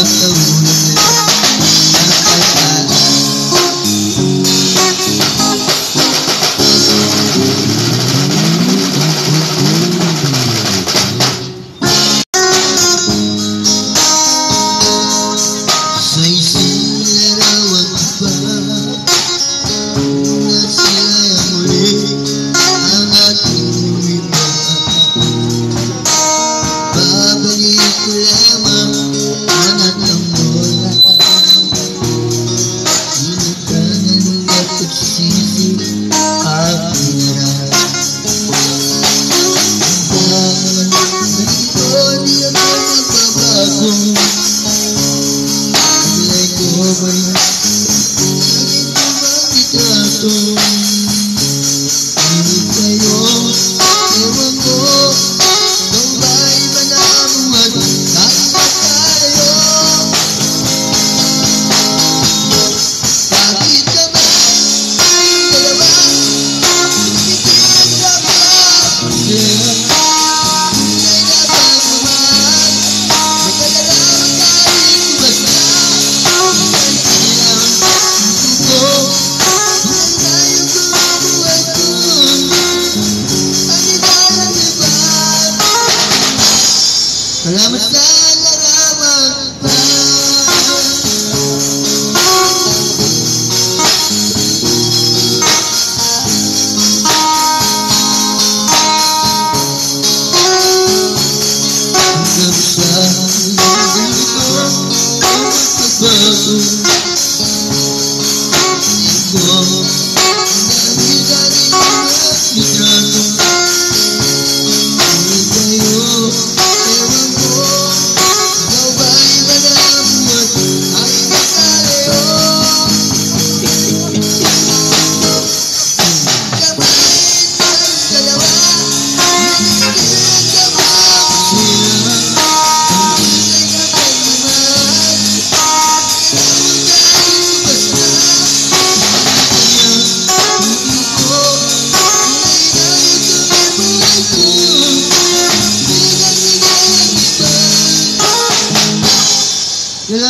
coração. Kulay ko ba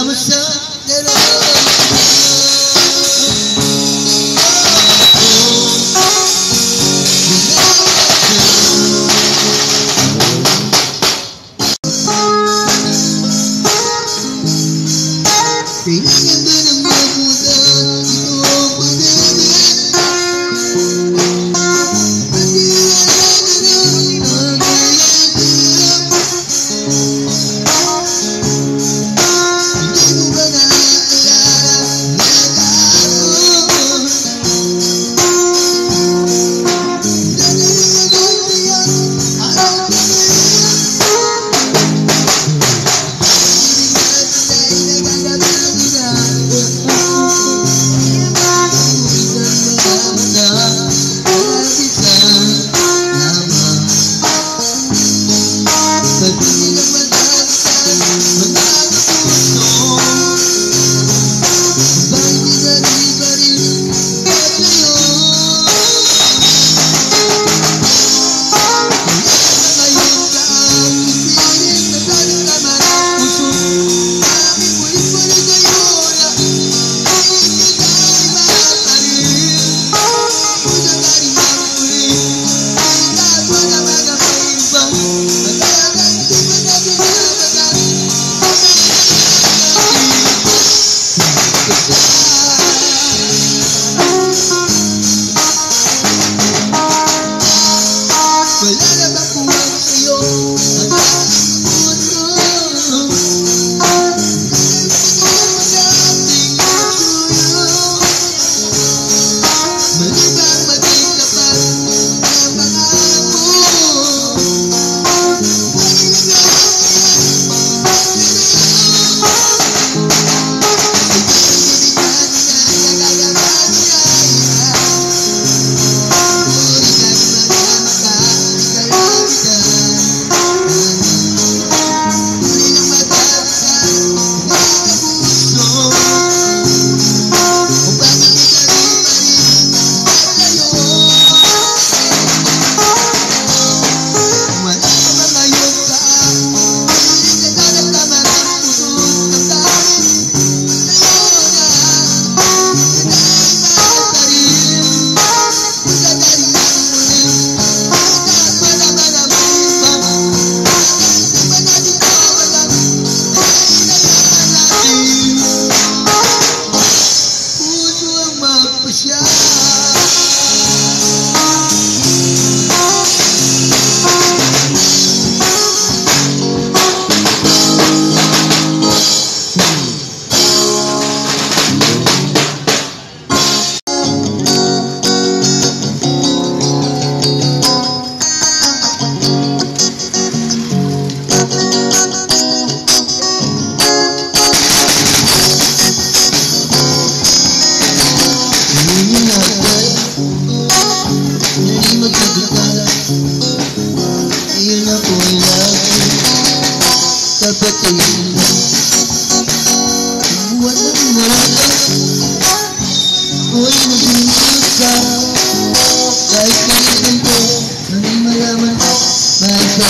I'm.